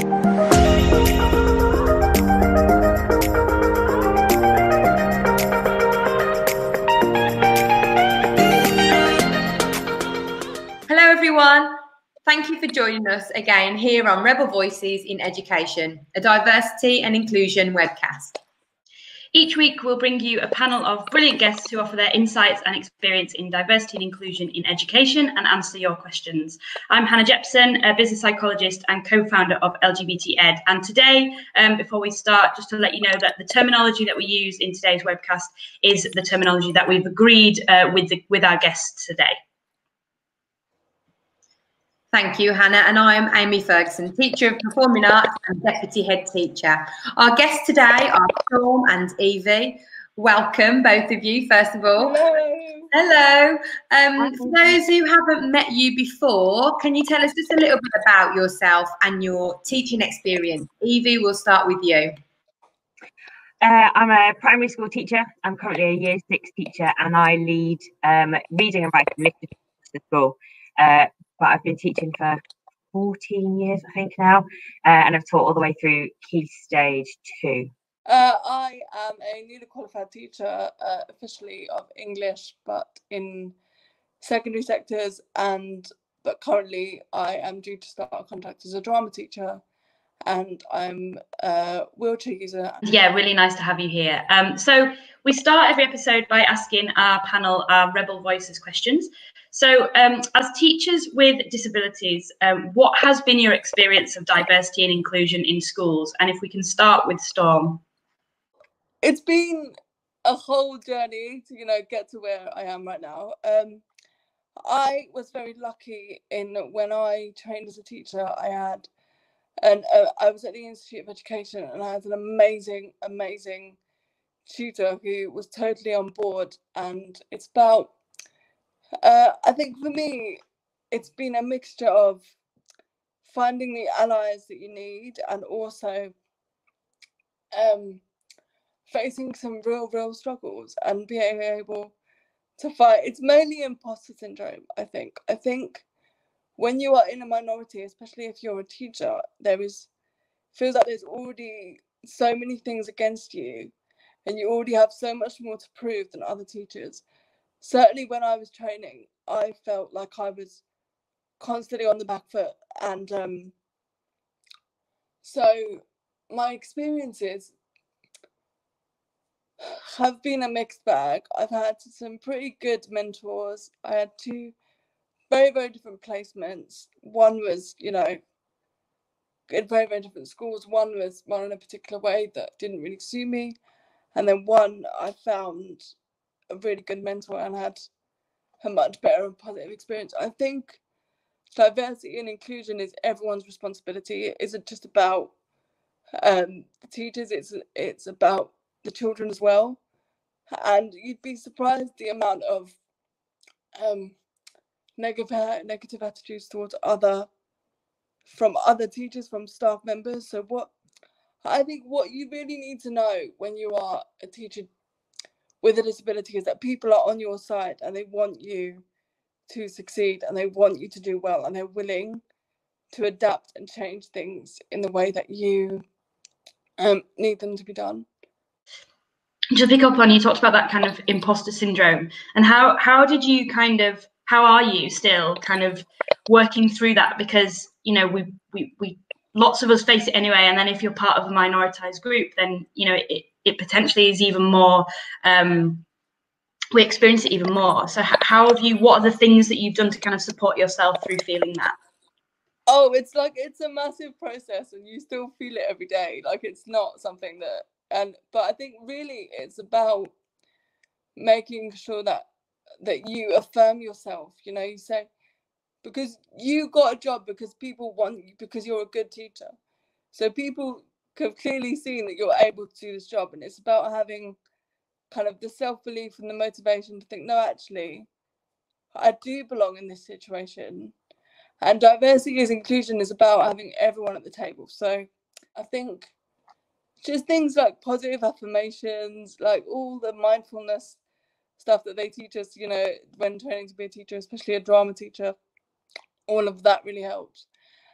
Hello, everyone. Thank you for joining us again here on Rebel Voices in Education, a diversity and inclusion webcast. Each week, we'll bring you a panel of brilliant guests who offer their insights and experience in diversity and inclusion in education and answer your questions. I'm Hannah Jepson, a business psychologist and co founder of LGBT Ed. And today, um, before we start, just to let you know that the terminology that we use in today's webcast is the terminology that we've agreed uh, with, the, with our guests today. Thank you, Hannah. And I am Amy Ferguson, teacher of performing arts and deputy head teacher. Our guests today are Storme and Evie. Welcome, both of you, first of all. Hello. Hello. Um, for those who haven't met you before, can you tell us just a little bit about yourself and your teaching experience? Evie, we'll start with you. Uh, I'm a primary school teacher. I'm currently a year six teacher and I lead um, reading and writing literature at the school. Uh, but I've been teaching for 14 years, I think now, uh, and I've taught all the way through Key Stage 2. Uh, I am a newly qualified teacher, uh, officially of English, but in secondary sectors, and but currently I am due to start a contract as a drama teacher, and I'm a wheelchair user. Yeah, really nice to have you here. Um, so we start every episode by asking our panel our Rebel Voices questions. So, um, as teachers with disabilities, um, what has been your experience of diversity and inclusion in schools? And if we can start with Storme. It's been a whole journey to, you know, get to where I am right now. Um, I was very lucky in when I trained as a teacher, I had, and uh, I was at the Institute of Education, and I had an amazing, amazing tutor who was totally on board. And it's about uh, I think for me, it's been a mixture of finding the allies that you need and also um, facing some real, real struggles and being able to fight. It's mainly imposter syndrome, I think. I think when you are in a minority, especially if you're a teacher, there is feels like there's already so many things against you and you already have so much more to prove than other teachers certainly when I was training, I felt like I was constantly on the back foot. And um, so my experiences have been a mixed bag. I've had some pretty good mentors. I had two very, very different placements. One was, you know, in very, very different schools. One was one in a particular way that didn't really suit me. And then one I found a really good mentor and had a much better and positive experience. I think diversity and inclusion is everyone's responsibility. It isn't just about um, the teachers. It's it's about the children as well. And you'd be surprised the amount of um, negative negative attitudes towards other from other teachers, from staff members. So what I think what you really need to know when you are a teacher with a disability is that people are on your side and they want you to succeed and they want you to do well and they're willing to adapt and change things in the way that you um, need them to be done. To pick up on, you talked about that kind of imposter syndrome, and how how did you kind of how are you still kind of working through that? Because you know we we we lots of us face it anyway, and then if you're part of a minoritized group, then you know it, it potentially is even more um, we experience it even more. So how have you what are the things that you've done to kind of support yourself through feeling that? Oh it's like it's a massive process and you still feel it every day. Like it's not something that and but i think really it's about making sure that that you affirm yourself you know you say because you got a job because people want you because you're a good teacher. So people have clearly seen that you're able to do this job and it's about having kind of the self-belief and the motivation to think no actually i do belong in this situation. And diversity is inclusion is about having everyone at the table. So i think just things like positive affirmations like all the mindfulness stuff that they teach us you know when training to be a teacher especially a drama teacher all of that really helps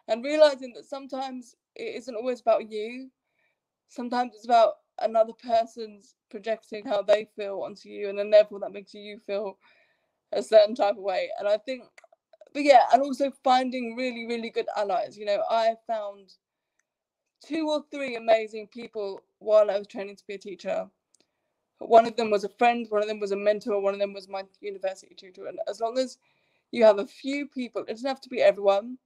and realizing that sometimes it isn't always about you. Sometimes it's about another person's projecting how they feel onto you, and then therefore that makes you feel a certain type of way. And I think, but yeah, and also finding really, really good allies. You know, I found two or three amazing people while I was training to be a teacher. One of them was a friend, one of them was a mentor, one of them was my university tutor. And as long as you have a few people, it doesn't have to be everyone,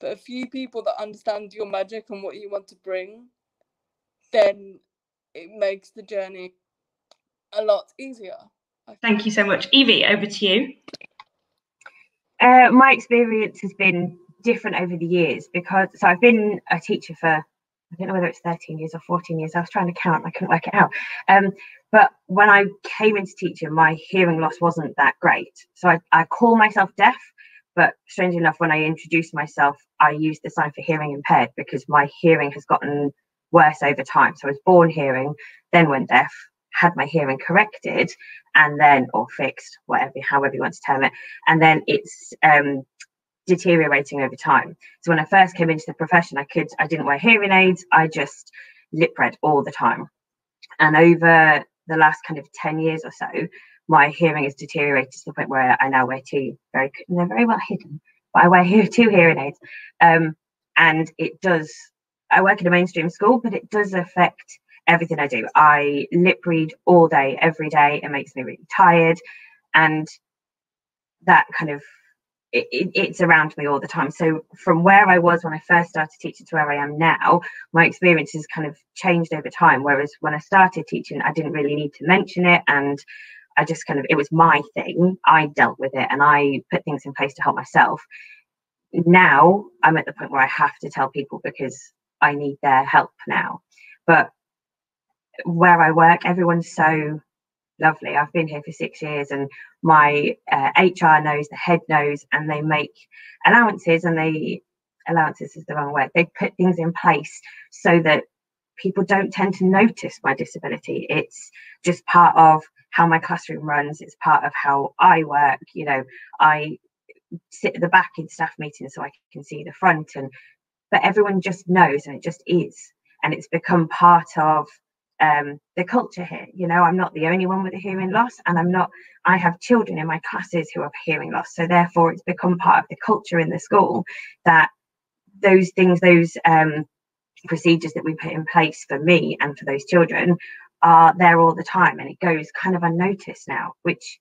but a few people that understand your magic and what you want to bring, then it makes the journey a lot easier. Thank you so much. Evie, over to you. Uh, my experience has been different over the years because so I've been a teacher for I don't know whether it's 13 years or 14 years. I was trying to count, I couldn't work it out. Um, but when I came into teaching, my hearing loss wasn't that great. So I, I call myself deaf, but strangely enough, when I introduced myself, I used the sign for hearing impaired because my hearing has gotten worse over time. So I was born hearing, then went deaf, had my hearing corrected, and then or fixed, whatever, however you want to term it, and then it's um, deteriorating over time. So when I first came into the profession, I could I didn't wear hearing aids. I just lip read all the time, and over the last kind of ten years or so, my hearing has deteriorated to the point where I now wear two very they're very well hidden, but I wear two hearing aids, um, and it does. I work in a mainstream school, but it does affect everything I do. I lip read all day, every day. It makes me really tired, and that kind of it, it, it's around me all the time. So from where I was when I first started teaching to where I am now, my experience has kind of changed over time. Whereas when I started teaching, I didn't really need to mention it, and I just kind of it was my thing. I dealt with it, and I put things in place to help myself. Now I'm at the point where I have to tell people because I need their help now. But where I work, everyone's so lovely. I've been here for six years, and my uh, HR knows, the head knows, and they make allowances. And they allowances is the wrong word. They put things in place so that people don't tend to notice my disability. It's just part of how my classroom runs. It's part of how I work. You know, I sit at the back in staff meetings so I can see the front, and but everyone just knows, and it just is, and it's become part of um, the culture here. You know, I'm not the only one with a hearing loss, and I'm not. I have children in my classes who have hearing loss, so therefore it's become part of the culture in the school that those things, those um, procedures that we put in place for me and for those children are there all the time, and it goes kind of unnoticed now, which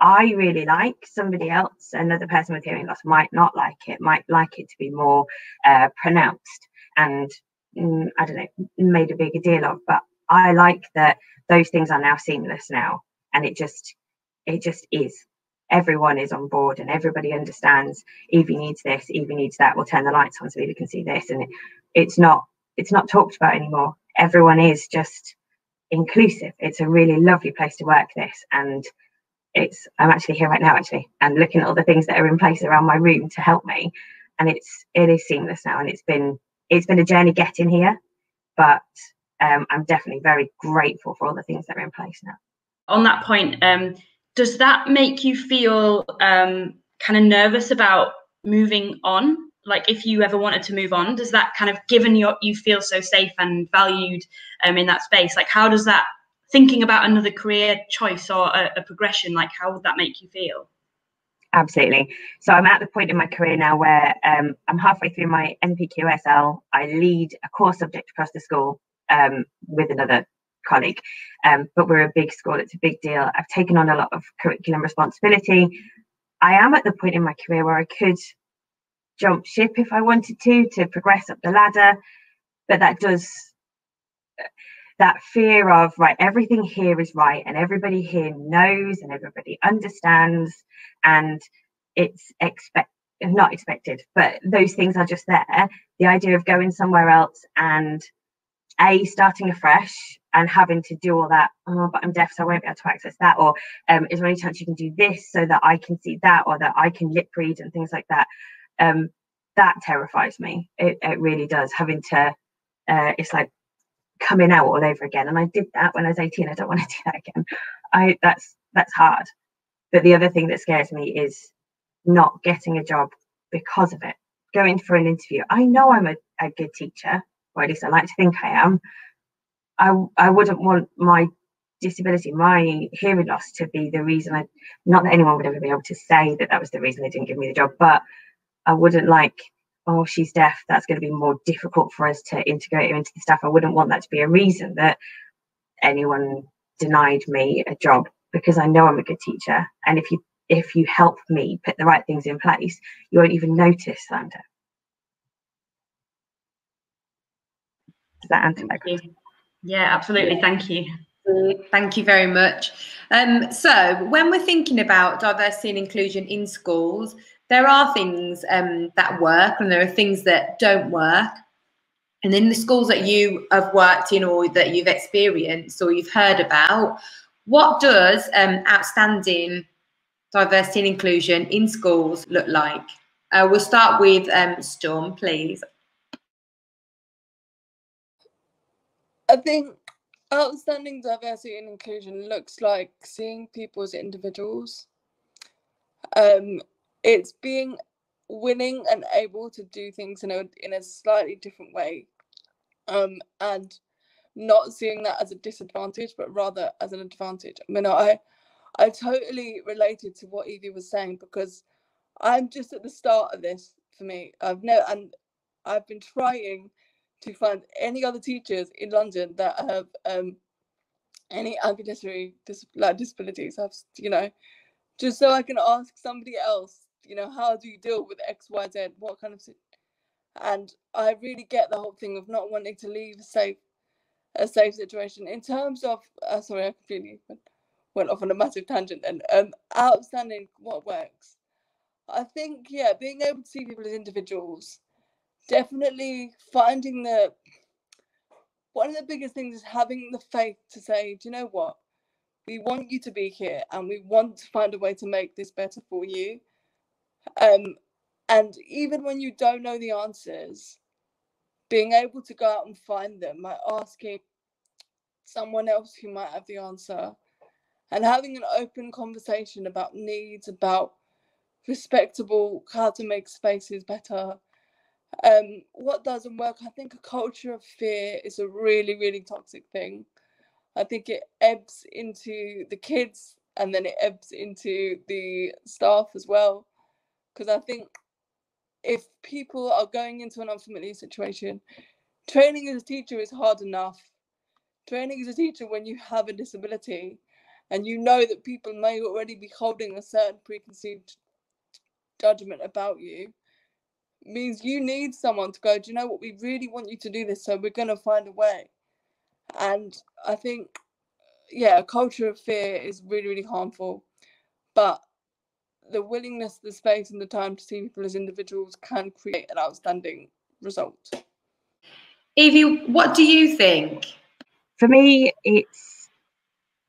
I really like. Somebody else, another person with hearing loss, might not like it, might like it to be more uh, pronounced and mm, I don't know, made a bigger deal of. But I like that those things are now seamless now, and it just it just is. Everyone is on board, and everybody understands. Evie needs this. Evie needs that. We'll turn the lights on so Evie can see this, and it, it's not it's not talked about anymore. Everyone is just inclusive. It's a really lovely place to work. This and it's I'm actually here right now actually and looking at all the things that are in place around my room to help me, and it's it is seamless now, and it's been it's been a journey getting here, but um, I'm definitely very grateful for all the things that are in place now. On that point, um, does that make you feel um, kind of nervous about moving on? Like, if you ever wanted to move on, does that kind of, given you you feel so safe and valued um, in that space, like how does that thinking about another career choice or a, a progression, like how would that make you feel? Absolutely. So I'm at the point in my career now where um, I'm halfway through my NPQSL. I lead a core subject across the school um, with another colleague. Um, but we're a big school, it's a big deal. I've taken on a lot of curriculum responsibility. I am at the point in my career where I could jump ship if I wanted to, to progress up the ladder. But that does, that fear of, right, everything here is right and everybody here knows and everybody understands and it's expect not expected, but those things are just there. The idea of going somewhere else and a starting afresh and having to do all that oh but i'm deaf so i won't be able to access that or um, is there any chance you can do this so that i can see that or that i can lip read and things like that? Um, that terrifies me. It, it really does having to uh, it's like coming out all over again. And i did that when i was 18 i don't want to do that again. I that's that's hard. But the other thing that scares me is not getting a job because of it. Going for an interview, I know I'm a, a good teacher, or at least I like to think I am. I I wouldn't want my disability, my hearing loss, to be the reason. I not that anyone would ever be able to say that that was the reason they didn't give me the job, but I wouldn't like. Oh, she's deaf. That's going to be more difficult for us to integrate her into the staff. I wouldn't want that to be a reason that anyone denied me a job because I know I'm a good teacher. And if you if you help me put the right things in place, you won't even notice that I'm deaf. Does that answer that question? Yeah, absolutely. Thank you. Thank you very much. Um, so, when we're thinking about diversity and inclusion in schools, there are things um, that work and there are things that don't work. And in the schools that you have worked in or that you've experienced or you've heard about, what does um, outstanding diversity and inclusion in schools look like? Uh, we'll start with um, Storme, please. I think outstanding diversity and inclusion looks like seeing people as individuals. Um, it's being willing and able to do things in a in a slightly different way, um, and not seeing that as a disadvantage, but rather as an advantage. I mean, I I totally related to what Evie was saying because I'm just at the start of this for me. I've never and I've been trying to find any other teachers in London that have um, any ambulatory dis- like disabilities. Have you know, just so I can ask somebody else, you know, how do you deal with X, Y, Z? What kind of and I really get the whole thing of not wanting to leave a safe a safe situation. In terms of uh, sorry, I completely went off on a massive tangent and um outstanding what works. I think yeah, being able to see people as individuals definitely finding the one of the biggest things is having the faith to say, do you know what? We want you to be here and we want to find a way to make this better for you. Um, and even when you don't know the answers, being able to go out and find them by asking someone else who might have the answer and having an open conversation about needs, about respectable how to make spaces better um, what doesn't work, I think a culture of fear is a really, really toxic thing. I think it ebbs into the kids and then it ebbs into the staff as well. Because I think if people are going into an unfamiliar situation, training as a teacher is hard enough. Training as a teacher when you have a disability and you know that people may already be holding a certain preconceived judgment about you means you need someone to go, do you know what? We really want you to do this, so we're going to find a way. And I think, yeah, a culture of fear is really, really harmful. But the willingness, the space, and the time to see people as individuals can create an outstanding result. Evie, what do you think? For me, it's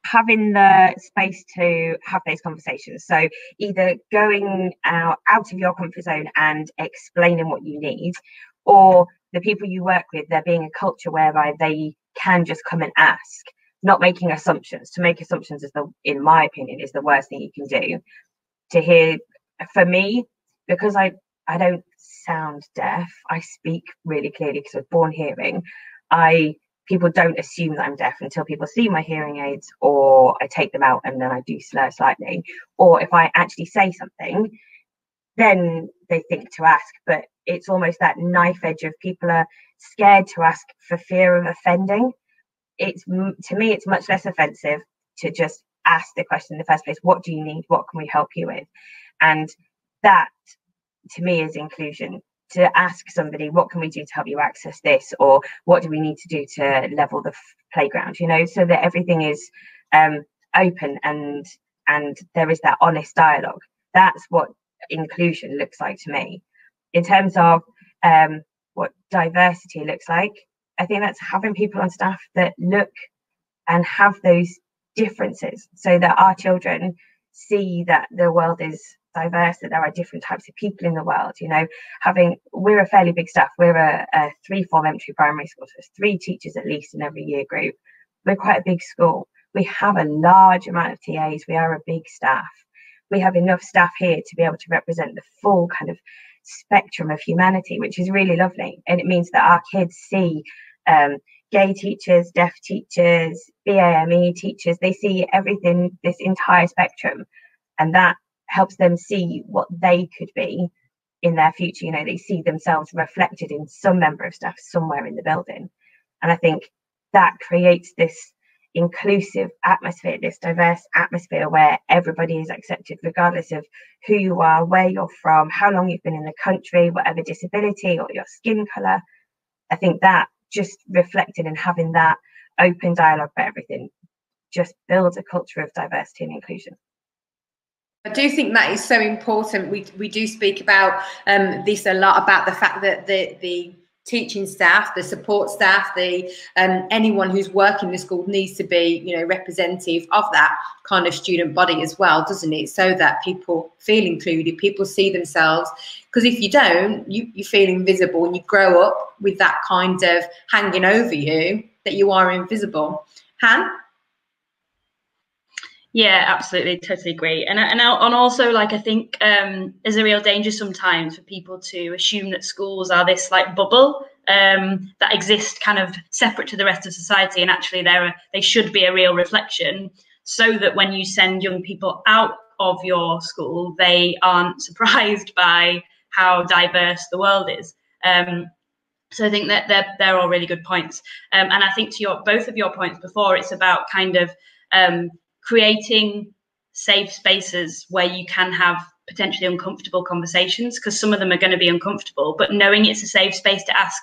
having the space to have those conversations. So either going out out of your comfort zone and explaining what you need, or the people you work with, there being a culture whereby they can just come and ask, not making assumptions. To make assumptions is the, in my opinion, is the worst thing you can do. To hear, for me, because I I don't sound deaf, I speak really clearly because I was born hearing. I people don't assume that I'm deaf until people see my hearing aids or I take them out and then I do slur slightly. Or if I actually say something, then they think to ask. But it's almost that knife edge of people are scared to ask for fear of offending. It's to me, it's much less offensive to just ask the question in the first place what do you need? What can we help you with? And that to me is inclusion to ask somebody what can we do to help you access this? or what do we need to do to level the f- playground? you know so that everything is um, open and and there is that honest dialogue. That's what inclusion looks like to me. In terms of um, what diversity looks like i think that's having people on staff that look and have those differences so that our children see that the world is diverse that there are different types of people in the world you know having we're a fairly big staff we're a, a three form entry primary school so there's three teachers at least in every year group we're quite a big school we have a large amount of tas we are a big staff we have enough staff here to be able to represent the full kind of spectrum of humanity, which is really lovely. And it means that our kids see um, gay teachers, deaf teachers, BAME teachers, they see everything, this entire spectrum. And that helps them see what they could be in their future. You know, they see themselves reflected in some member of staff somewhere in the building. And I think that creates this inclusive atmosphere, this diverse atmosphere where everybody is accepted, regardless of who you are, where you're from, how long you've been in the country, whatever disability or your skin color. I think that just reflecting and having that open dialogue for everything just builds a culture of diversity and inclusion. I do think that is so important. We we do speak about um, this a lot about the fact that the the teaching staff, the support staff, the um, anyone who's working in the school needs to be you know representative of that kind of student body as well, doesn't it? So that people feel included, people see themselves. Because if you don't, you you feel invisible, and you grow up with that kind of hanging over you that you are invisible. Han. Yeah, absolutely, totally agree. And and and also like I think um, there's a real danger sometimes for people to assume that schools are this like bubble um, that exist kind of separate to the rest of society, and actually they're they should be a real reflection, so that when you send young people out of your school, they aren't surprised by how diverse the world is. Um, so I think that they're they're all really good points. Um, and I think to your both of your points before, it's about kind of um, creating safe spaces where you can have potentially uncomfortable conversations because some of them are going to be uncomfortable but knowing it's a safe space to ask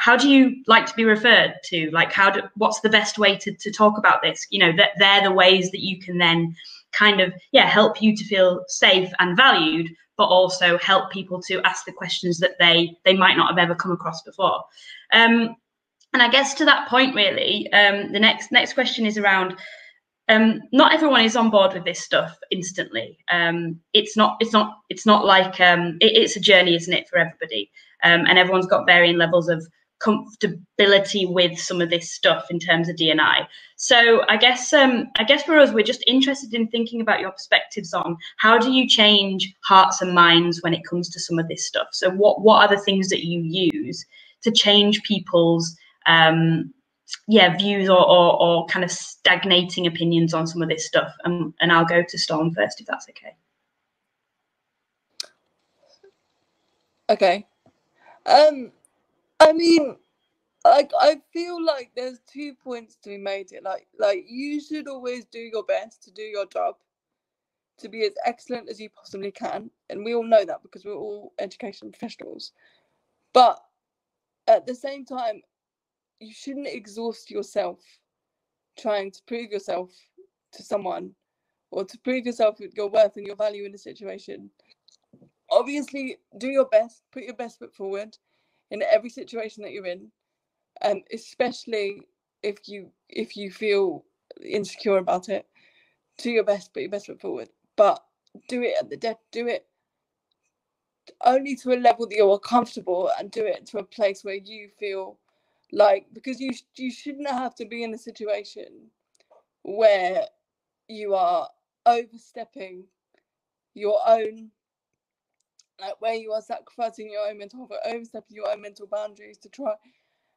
how do you like to be referred to? Like how do what's the best way to, to talk about this? You know that they're the ways that you can then kind of yeah help you to feel safe and valued but also help people to ask the questions that they they might not have ever come across before. Um, and i guess to that point really um, the next next question is around um, not everyone is on board with this stuff instantly. Um, it's not. It's not. It's not like um, it, it's a journey, isn't it, for everybody? Um, and everyone's got varying levels of comfortability with some of this stuff in terms of DNI. So I guess um, I guess for us, we're just interested in thinking about your perspectives on how do you change hearts and minds when it comes to some of this stuff. So what what are the things that you use to change people's um, yeah views or, or, or kind of stagnating opinions on some of this stuff and, and i'll go to Storme first if that's okay. Okay. Um i mean like i feel like there's two points to be made here. Like like you should always do your best to do your job to be as excellent as you possibly can and we all know that because we're all education professionals. But at the same time you shouldn't exhaust yourself trying to prove yourself to someone or to prove yourself your worth and your value in a situation. Obviously, do your best, put your best foot forward in every situation that you're in, and especially if you if you feel insecure about it, do your best, put your best foot forward. But do it at the depth, do it only to a level that you're comfortable, and do it to a place where you feel like because you you shouldn't have to be in a situation where you are overstepping your own like where you are sacrificing your own mental overstepping your own mental boundaries to try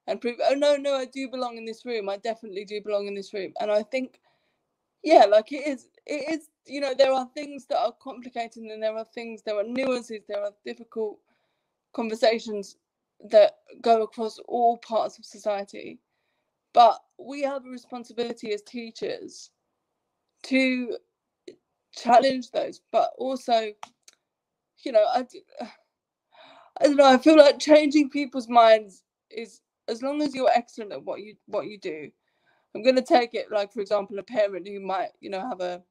and prove oh no no i do belong in this room. I definitely do belong in this room. And i think yeah like it is it is you know there are things that are complicated and there are things there are nuances there are difficult conversations that go across all parts of society. But we have a responsibility as teachers to challenge those, but also, you know, I, I don't know. I feel like changing people's minds is as long as you're excellent at what you what you do. I'm going to take it like, for example, a parent who might, you know, have a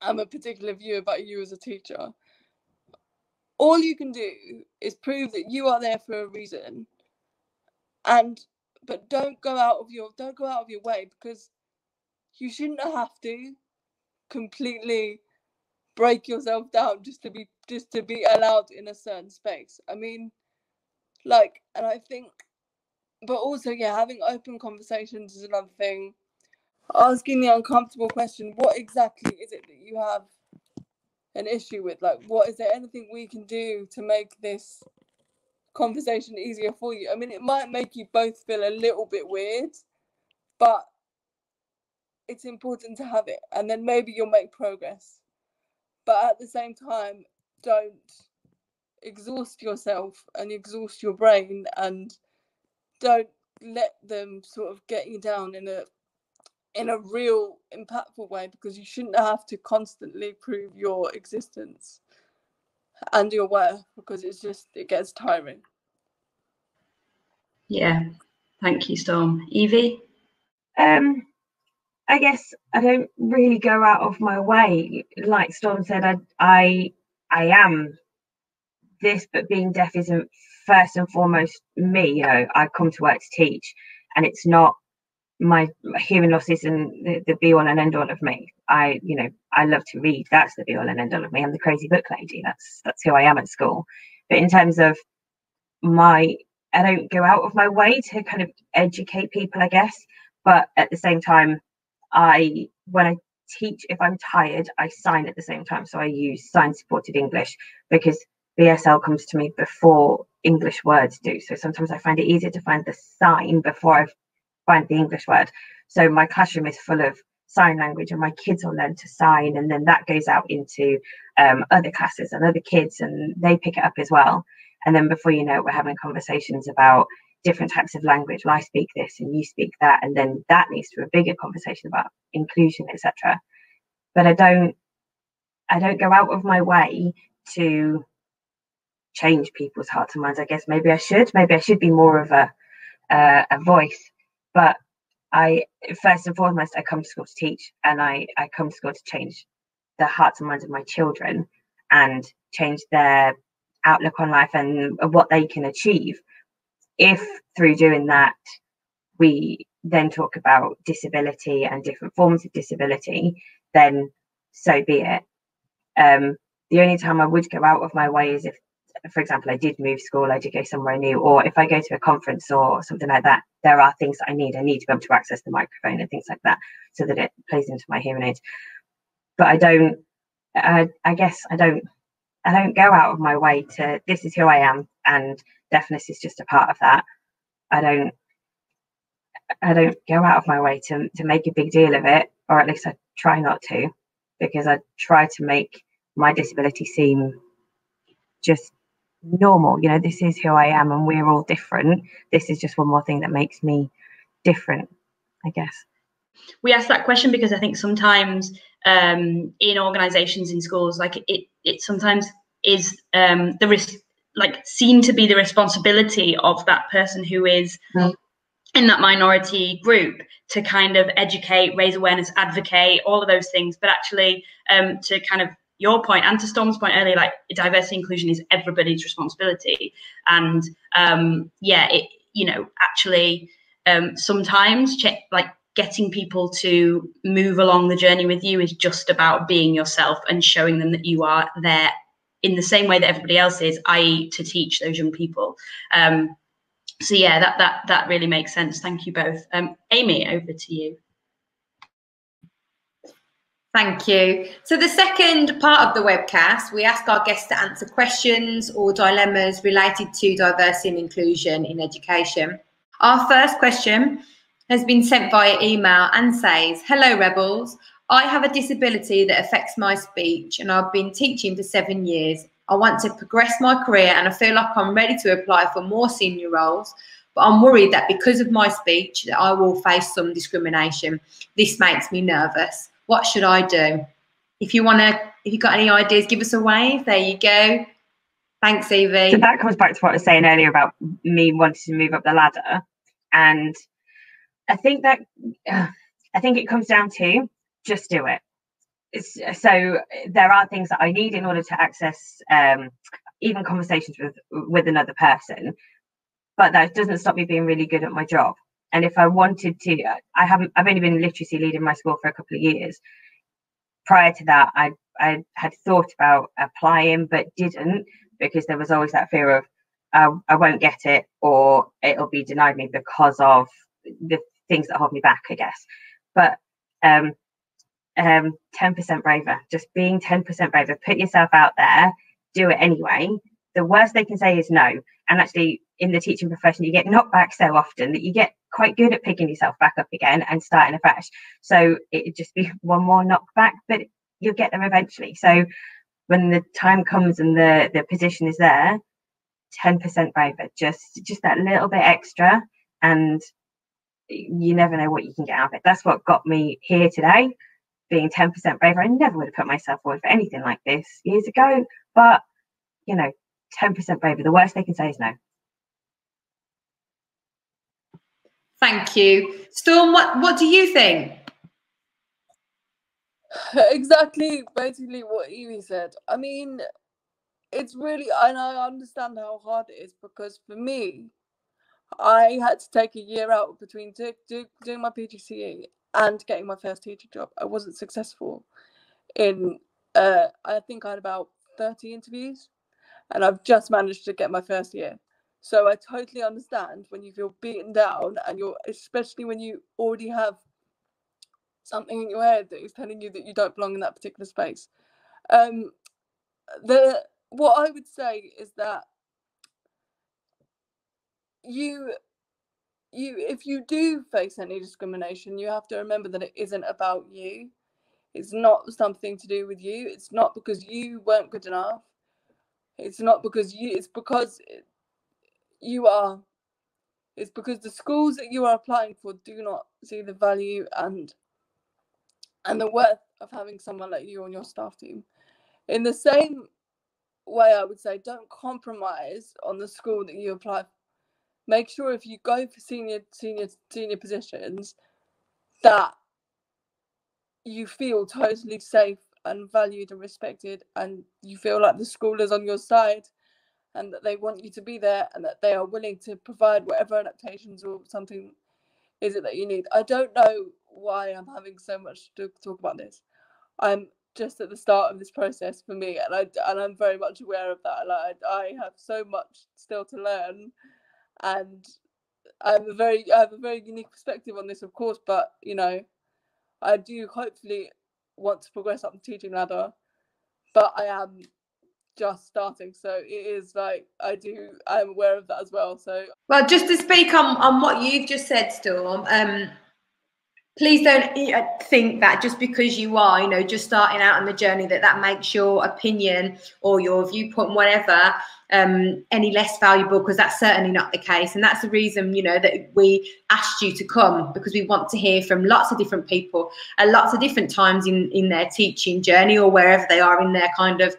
have a particular view about you as a teacher all you can do is prove that you are there for a reason and but don't go out of your don't go out of your way because you shouldn't have to completely break yourself down just to be just to be allowed in a certain space. I mean like and i think but also yeah having open conversations is another thing. Asking the uncomfortable question what exactly is it that you have an issue with. Like, what is there anything we can do to make this conversation easier for you? I mean, it might make you both feel a little bit weird, but it's important to have it, and then maybe you'll make progress. But at the same time, don't exhaust yourself and exhaust your brain and don't let them sort of get you down in a in a real impactful way because you shouldn't have to constantly prove your existence and your worth because it's just it gets tiring. Yeah. Thank you Storme. Evie? Um i guess i don't really go out of my way. Like Storme said i i i am this but being deaf isn't first and foremost me you know. I come to work to teach and it's not my hearing loss isn't the, the be all and end all of me. I, you know, I love to read. That's the be all and end all of me. I'm the crazy book lady. That's that's who I am at school. But in terms of my, I don't go out of my way to kind of educate people, I guess. But at the same time, I when I teach, if I'm tired, I sign at the same time. So I use sign supported English because BSL comes to me before English words do. So sometimes I find it easier to find the sign before I've find the English word. So my classroom is full of sign language and my kids will learn to sign and then that goes out into um, other classes and other kids and they pick it up as well. And then before you know it, we're having conversations about different types of language. Well, I speak this and you speak that. And then that leads to a bigger conversation about inclusion, etc. But I don't I don't go out of my way to change people's hearts and minds. I guess maybe I should. Maybe I should be more of a uh, a voice but I first and foremost I come to school to teach and I, I come to school to change the hearts and minds of my children and change their outlook on life and what they can achieve. If through doing that we then talk about disability and different forms of disability, then so be it. Um, the only time I would go out of my way is if for example, I did move school, I did go somewhere new, or if I go to a conference or something like that, there are things that I need. I need to be able to access the microphone and things like that so that it plays into my hearing aids. But I don't, I, I guess I don't, I don't go out of my way to, this is who I am and deafness is just a part of that. I don't, I don't go out of my way to, to make a big deal of it, or at least I try not to, because I try to make my disability seem just normal. You know, this is who I am and we're all different. This is just one more thing that makes me different, I guess. We ask that question because I think sometimes um, in organizations, in schools, like it, it sometimes is um, the risk, like seen to be the responsibility of that person who is mm. in that minority group to kind of educate, raise awareness, advocate, all of those things, but actually um, to kind of your point and to Storme's point earlier, like diversity inclusion is everybody's responsibility. And um, yeah, it you know actually um, sometimes check, like getting people to move along the journey with you is just about being yourself and showing them that you are there in the same way that everybody else is, i.e., to teach those young people. Um, so yeah, that that that really makes sense. Thank you both. Um, Amy, over to you. Thank you. So, the second part of the webcast, we ask our guests to answer questions or dilemmas related to diversity and inclusion in education. Our first question has been sent via email and says Hello, Rebels. I have a disability that affects my speech, and I've been teaching for seven years. I want to progress my career, and I feel like I'm ready to apply for more senior roles. But I'm worried that because of my speech, that I will face some discrimination. This makes me nervous. What should I do? If you want to, if you've got any ideas, give us a wave. There you go. Thanks, Evie. So that comes back to what I was saying earlier about me wanting to move up the ladder. And I think that, uh, I think it comes down to just do it. So there are things that I need in order to access um, even conversations with with another person, but that doesn't stop me being really good at my job. And if I wanted to, I haven't, I've only been literacy lead in my school for a couple of years. Prior to that, I, I had thought about applying, but didn't because there was always that fear of uh, I won't get it or it'll be denied me because of the things that hold me back, I guess. But um, um, 10% braver, just being 10% braver. Put yourself out there, do it anyway. The worst they can say is no. And actually, in the teaching profession, you get knocked back so often that you get quite good at picking yourself back up again and starting afresh. So it'd just be one more knockback, but you'll get there eventually. So when the time comes and the, the position is there, 10% braver, just just that little bit extra and you never know what you can get out of it. That's what got me here today, being 10% braver. I never would have put myself forward for anything like this years ago, but you know, 10% braver. The worst they can say is no. Thank you. Storme, what, what do you think? exactly, basically what Evie said. I mean, it's really, and I understand how hard it is because for me, I had to take a year out between do, do, doing my PGCE and getting my first teaching job. I wasn't successful in, uh, I think I had about 30 interviews and I've just managed to get my first year. So I totally understand when you feel beaten down and you're, especially when you already have something in your head that is telling you that you don't belong in that particular space. Um, the what I would say is that you you if you do face any discrimination you have to remember that it isn't about you. It's not something to do with you. It's not because you weren't good enough. It's not because you it's because you are it's because the schools that you are applying for do not see the value and and the worth of having someone like you on your staff team. In the same way i would say don't compromise on the school that you apply make sure if you go for senior senior senior positions that you feel totally safe and valued and respected and you feel like the school is on your side and that they want you to be there and that they are willing to provide whatever adaptations or something is it that you need. I don't know why i'm having so much to talk about this. I'm just at the start of this process for me and i and i'm very much aware of that. Like i have so much still to learn and I have a very I have a very unique perspective on this, of course, but you know, I do hopefully want to progress up the teaching ladder, but I am just starting, so it is like I do I'm aware of that as well. So well, just to speak on on what you've just said, Storme. Um, please don't uh, think that just because you are you know just starting out on the journey that that makes your opinion or your viewpoint whatever um, any less valuable because that's certainly not the case and that's the reason you know that we asked you to come because we want to hear from lots of different people at lots of different times in in their teaching journey or wherever they are in their kind of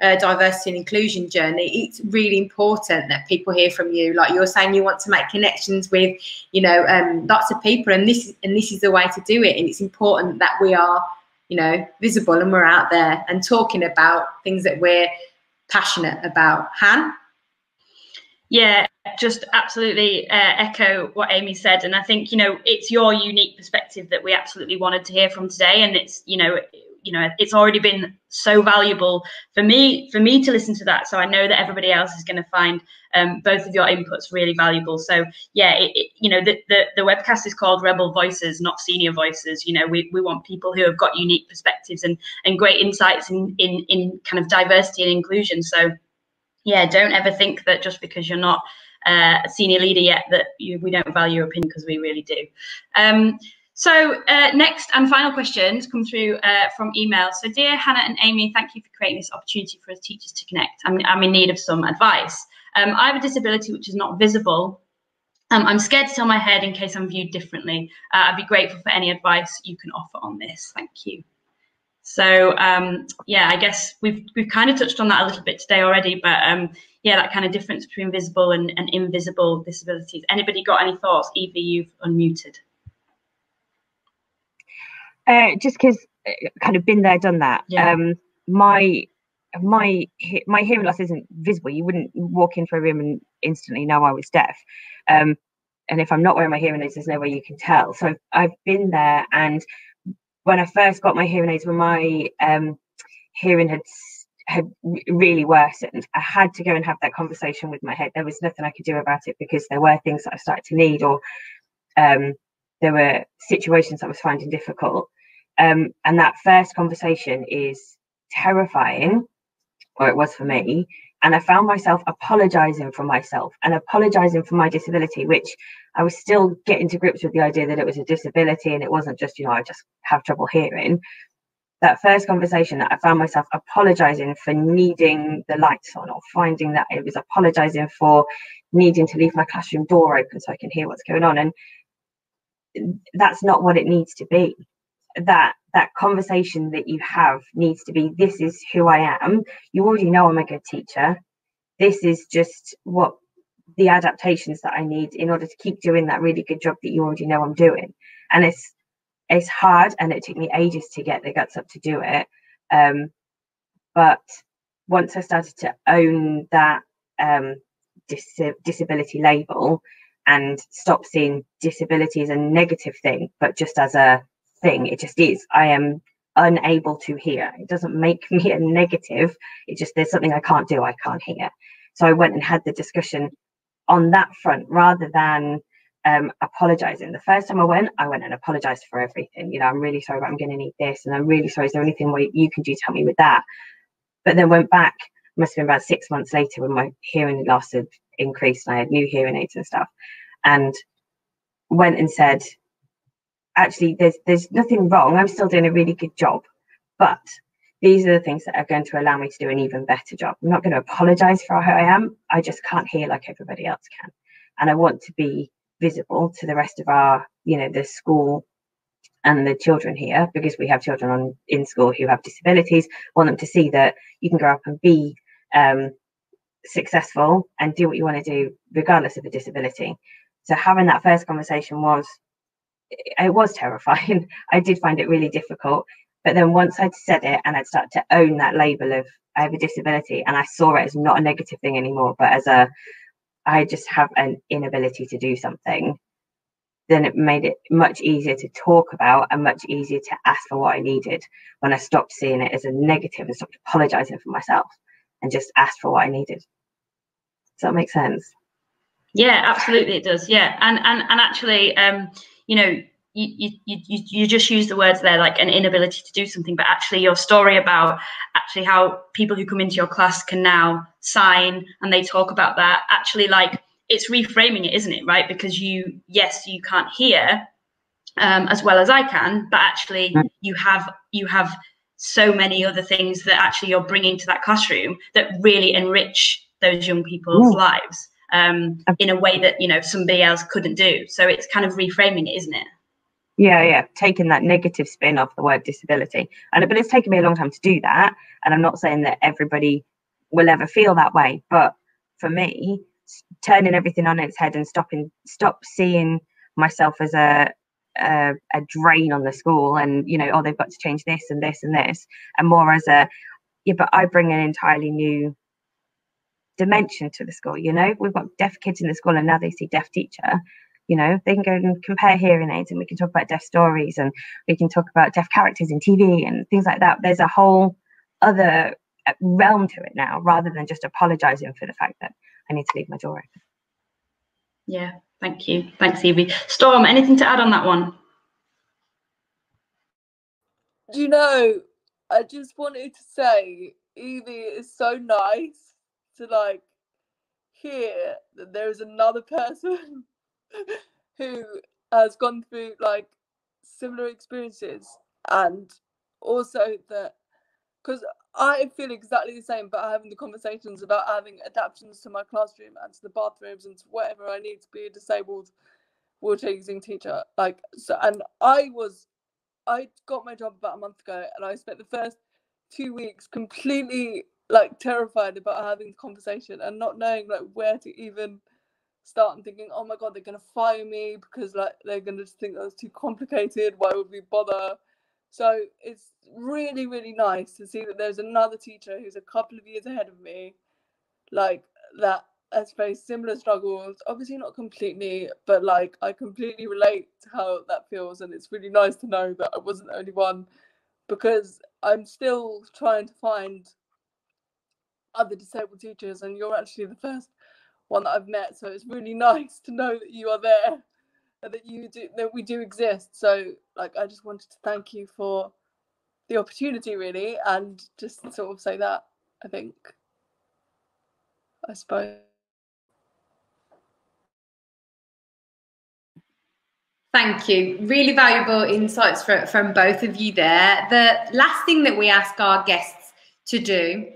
uh, diversity and inclusion journey, it's really important that people hear from you. Like you're saying, you want to make connections with, you know, um, lots of people, and this and this is the way to do it. And it's important that we are, you know, visible and we're out there and talking about things that we're passionate about. Han. Yeah, just absolutely uh, echo what Amy said, and I think you know it's your unique perspective that we absolutely wanted to hear from today, and it's you know you know it's already been so valuable for me for me to listen to that. So i know that everybody else is going to find um, both of your inputs really valuable. So yeah it, it, you know the, the, the webcast is called rebel voices not senior voices. You know we, we want people who have got unique perspectives and and great insights in in in kind of diversity and inclusion. So yeah don't ever think that just because you're not uh, a senior leader yet that you, we don't value your opinion because we really do. Um, so uh, next and final questions come through uh, from email. So dear Hannah and Amy, thank you for creating this opportunity for us teachers to connect. I'm, I'm in need of some advice. Um, I have a disability which is not visible. Um, I'm scared to tell my head in case I'm viewed differently. Uh, I'd be grateful for any advice you can offer on this. Thank you. So um, yeah, I guess we've we've kind of touched on that a little bit today already, but um, yeah, that kind of difference between visible and, and invisible disabilities. Anybody got any thoughts? Evie, you've unmuted. Uh, just because uh, kind of been there, done that. Yeah. Um, my my my hearing loss isn't visible. You wouldn't walk into a room and instantly know I was deaf. Um, and if I'm not wearing my hearing aids, there's no way you can tell. So I've, I've been there. And when I first got my hearing aids, when my um, hearing had had really worsened, I had to go and have that conversation with my head. There was nothing I could do about it because there were things that I started to need, or um, there were situations I was finding difficult. Um, and that first conversation is terrifying, or it was for me. And I found myself apologizing for myself and apologizing for my disability, which I was still getting to grips with the idea that it was a disability and it wasn't just, you know, I just have trouble hearing. That first conversation that I found myself apologizing for needing the lights on or finding that it was apologizing for needing to leave my classroom door open so I can hear what's going on. And that's not what it needs to be that that conversation that you have needs to be this is who i am. You already know i'm a good teacher. This is just what the adaptations that i need in order to keep doing that really good job that you already know i'm doing. And it's it's hard and it took me ages to get the guts up to do it um, but once i started to own that um, dis- disability label and stop seeing disability as a negative thing, but just as a thing. It just is. I am unable to hear. It doesn't make me a negative. It just there's something I can't do. I can't hear. So I went and had the discussion on that front rather than um, apologizing. The first time I went, I went and apologized for everything. You know, I'm really sorry, but I'm going to need this, and I'm really sorry. Is there anything you can do to help me with that? But then went back. Must have been about six months later when my hearing loss had increased and I had new hearing aids and stuff and went and said, actually, there's there's nothing wrong. I'm still doing a really good job, but these are the things that are going to allow me to do an even better job. I'm not going to apologize for who I am. I just can't hear like everybody else can, and I want to be visible to the rest of our, you know, the school and the children here because we have children on in school who have disabilities. Want them to see that you can grow up and be um, successful and do what you want to do regardless of a disability. So having that first conversation was it was terrifying. I did find it really difficult. But then once I'd said it and I'd started to own that label of I have a disability and I saw it as not a negative thing anymore, but as a I just have an inability to do something, then it made it much easier to talk about and much easier to ask for what I needed when I stopped seeing it as a negative and stopped apologizing for myself and just asked for what I needed. Does that make sense? Yeah, absolutely, it does. Yeah, and and and actually, um, you know, you, you, you, you just use the words there like an inability to do something, but actually your story about actually how people who come into your class can now sign and they talk about that actually like it's reframing it, isn't it? Right? Because you, yes, you can't hear um, as well as I can, but actually you have you have so many other things that actually you're bringing to that classroom that really enrich those young people's lives um, in a way that you know somebody else couldn't do. So it's kind of reframing it, isn't it? Yeah, yeah, taking that negative spin off the word disability, and but it's taken me a long time to do that. And I'm not saying that everybody will ever feel that way, but for me, turning everything on its head and stopping, stop seeing myself as a a, a drain on the school, and you know, oh, they've got to change this and this and this, and more as a yeah, but I bring an entirely new dimension to the school. You know, we've got deaf kids in the school, and now they see deaf teacher. You know, they can go and compare hearing aids, and we can talk about deaf stories, and we can talk about deaf characters in TV and things like that. There's a whole other uh, realm to it now, rather than just apologizing for the fact that I need to leave my door open. Yeah, thank you. Thanks, Evie. Storme, anything to add on that one? Do you know, I just wanted to say Evie is so nice to like hear that there is another person who has gone through like similar experiences and also that because I feel exactly the same about having the conversations about having adaptations to my classroom and to the bathrooms and to whatever I need to be a disabled wheelchair using teacher. Like so and I was I got my job about a month ago and I spent the first two weeks completely like terrified about having the conversation and not knowing like where to even start and thinking, oh my god, they're gonna fire me because like they're gonna just think that's too complicated. Why would we bother? So it's really, really nice to see that there's another teacher who's a couple of years ahead of me, like that has faced similar struggles. Obviously not completely, but like I completely relate to how that feels, and it's really nice to know that I wasn't the only one because I'm still trying to find other disabled teachers, and you're actually the first one that I've met. So it's really nice to know that you are there and that you do that we do exist. So like I just wanted to thank you for the opportunity really and just sort of say that I think I suppose Thank you. Really valuable insights from both of you there. The last thing that we ask our guests to do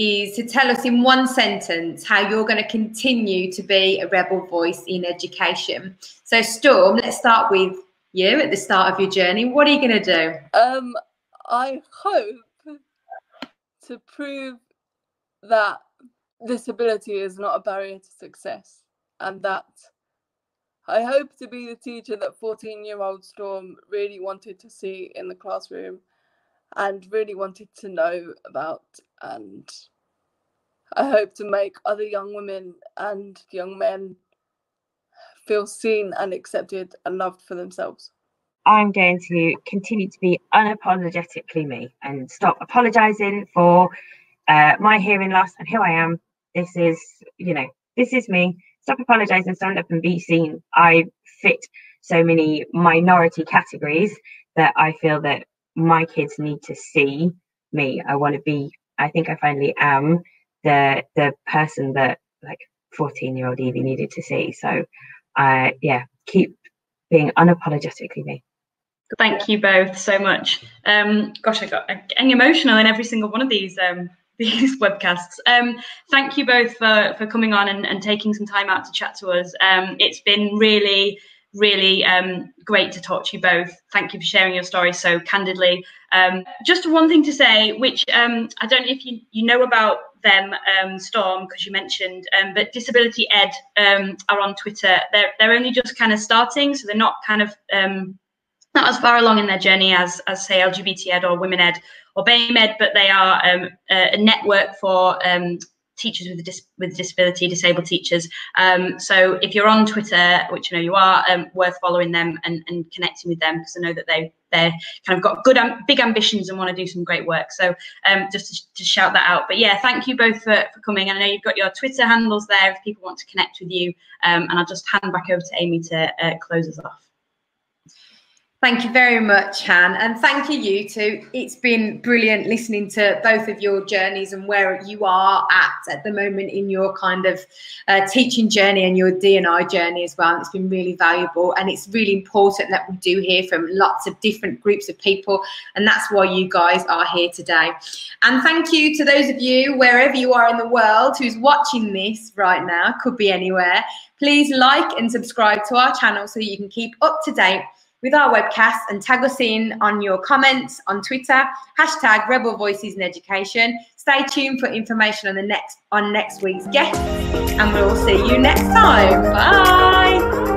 is to tell us in one sentence how you're going to continue to be a rebel voice in education. So, Storme, let's start with you at the start of your journey. What are you going to do? Um, I hope to prove that disability is not a barrier to success and that I hope to be the teacher that 14 year old Storme really wanted to see in the classroom and really wanted to know about. And I hope to make other young women and young men feel seen and accepted and loved for themselves. I'm going to continue to be unapologetically me and stop apologizing for uh, my hearing loss and who I am. This is, you know, this is me stop apologizing, stand up and be seen. I fit so many minority categories that I feel that my kids need to see me. I want to be, I think I finally am the the person that like 14 year old Evie needed to see. So uh yeah, keep being unapologetically me. Thank you both so much. Um, gosh, I got getting emotional in every single one of these um, these webcasts. Um, thank you both for, for coming on and, and taking some time out to chat to us. Um, it's been really, really um, great to talk to you both. Thank you for sharing your story so candidly. Um, just one thing to say, which um, I don't know if you, you know about them, um, Storme, because you mentioned, but Disability Ed are on Twitter. They're, they're only just kind of starting, so they're not kind of not as far along in their journey as, as say LGBT Ed or Women Ed or BAME but they are um, a, network for um, teachers with, dis- with disability, disabled teachers. Um, so if you're on Twitter, which I know you are, um, worth following them and, and connecting with them because I know that they they're kind of got good um, big ambitions and want to do some great work. So um, just to, to, shout that out. But yeah, thank you both for, for coming. I know you've got your Twitter handles there if people want to connect with you. Um, and I'll just hand back over to Amy to uh, close us off. Thank you very much, Han, and thank you, you two. It's been brilliant listening to both of your journeys and where you are at at the moment in your kind of uh, teaching journey and your D&I journey as well. It's been really valuable, and it's really important that we do hear from lots of different groups of people, and that's why you guys are here today. And thank you to those of you, wherever you are in the world, who's watching this right now, could be anywhere. Please like and subscribe to our channel so you can keep up to date with our webcast and tag us in on your comments on Twitter, hashtag Rebel Voices in Education. Stay tuned for information on the next on next week's guest, and we'll see you next time. Bye.